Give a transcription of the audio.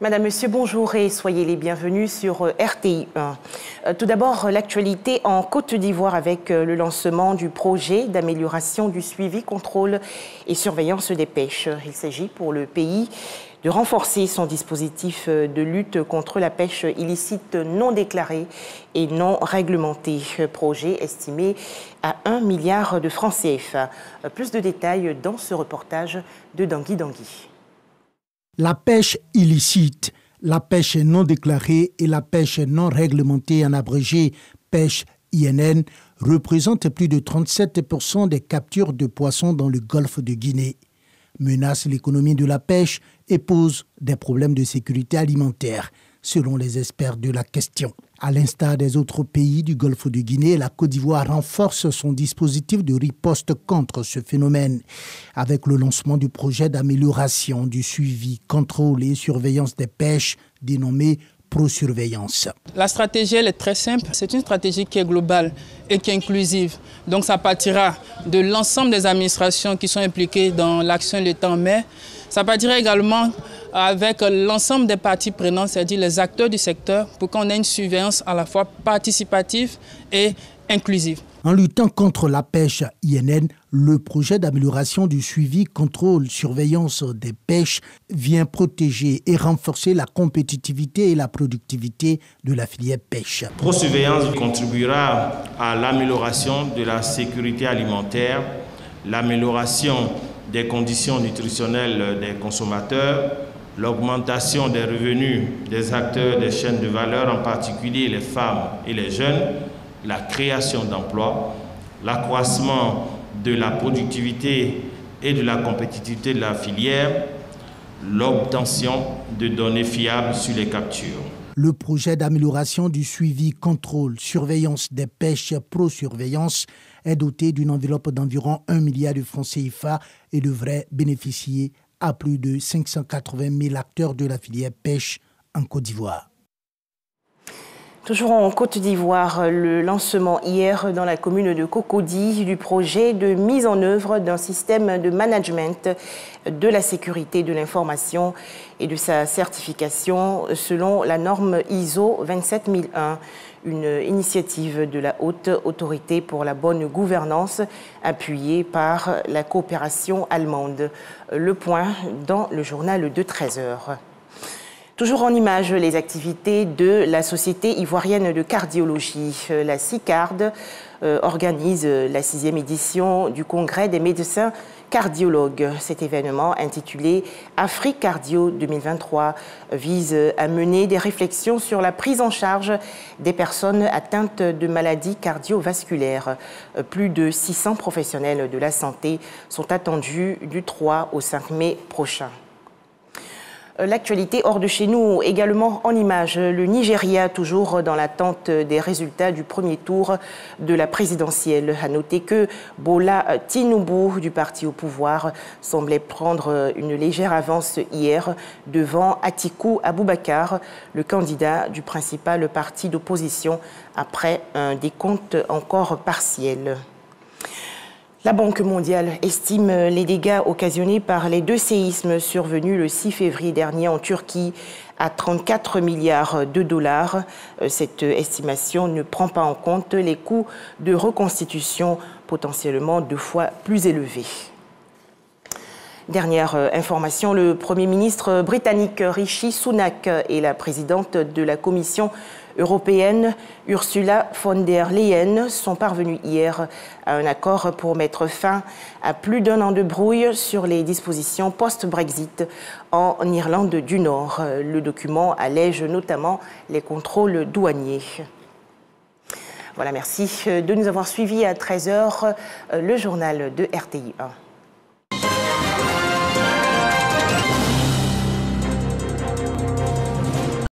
Madame, Monsieur, bonjour et soyez les bienvenus sur euh, RTI 1. Euh, tout d'abord, l'actualité en Côte d'Ivoire avec euh, le lancement du projet d'amélioration du suivi, contrôle et surveillance des pêches. Il s'agit pour le pays de renforcer son dispositif de lutte contre la pêche illicite non déclarée et non réglementée. Projet estimé à 1 milliard de francs CFA. Plus de détails dans ce reportage de Dangui Dangui. La pêche illicite, la pêche non déclarée et la pêche non réglementée en abrégé pêche INN représentent plus de 37% des captures de poissons dans le golfe de Guinée, menacent l'économie de la pêche et posent des problèmes de sécurité alimentaire, selon les experts de la question. À l'instar des autres pays du Golfe de Guinée, la Côte d'Ivoire renforce son dispositif de riposte contre ce phénomène avec le lancement du projet d'amélioration du suivi, contrôle et surveillance des pêches dénommé pro-surveillance. La stratégie elle est très simple, c'est une stratégie qui est globale et qui est inclusive. Donc ça partira de l'ensemble des administrations qui sont impliquées dans l'action de l'État en mer. Ça partira également avec l'ensemble des parties prenantes, c'est-à-dire les acteurs du secteur, pour qu'on ait une surveillance à la fois participative et inclusive. En luttant contre la pêche INN, le projet d'amélioration du suivi, contrôle, surveillance des pêches vient protéger et renforcer la compétitivité et la productivité de la filière pêche. Pro-surveillance contribuera à l'amélioration de la sécurité alimentaire, l'amélioration des conditions nutritionnelles des consommateurs, l'augmentation des revenus des acteurs des chaînes de valeur, en particulier les femmes et les jeunes, la création d'emplois, l'accroissement de la productivité et de la compétitivité de la filière, l'obtention de données fiables sur les captures. Le projet d'amélioration du suivi, contrôle, surveillance des pêches pro-surveillance est doté d'une enveloppe d'environ 1 milliard de francs CFA et devrait bénéficier à plus de 580 000 acteurs de la filière pêche en Côte d'Ivoire. Toujours en Côte d'Ivoire, le lancement hier dans la commune de Cocody du projet de mise en œuvre d'un système de management de la sécurité de l'information et de sa certification selon la norme ISO 27001, une initiative de la Haute Autorité pour la bonne gouvernance appuyée par la coopération allemande. Le point dans le journal de 13 heures. Toujours en image, les activités de la Société ivoirienne de cardiologie, la CICARD, euh, organise la sixième édition du Congrès des médecins cardiologues. Cet événement intitulé Afrique Cardio 2023 vise à mener des réflexions sur la prise en charge des personnes atteintes de maladies cardiovasculaires. Plus de 600 professionnels de la santé sont attendus du 3 au 5 mai prochain. L'actualité hors de chez nous, également en image, le Nigeria, toujours dans l'attente des résultats du premier tour de la présidentielle. A noter que Bola Tinubu, du parti au pouvoir, semblait prendre une légère avance hier devant Atiku Abubakar, le candidat du principal parti d'opposition, après un décompte encore partiel. La Banque mondiale estime les dégâts occasionnés par les deux séismes survenus le 6 février dernier en Turquie à 34 milliards de dollars. Euh, cette estimation ne prend pas en compte les coûts de reconstitution potentiellement deux fois plus élevés. Dernière euh, information, le Premier ministre britannique Rishi Sunak et la présidente de la Commission européenne, Ursula von der Leyen, sont parvenus hier à un accord pour mettre fin à plus d'un an de brouille sur les dispositions post-Brexit en Irlande du Nord. Le document allège notamment les contrôles douaniers. Voilà, merci de nous avoir suivis à 13h, le journal de RTI 1.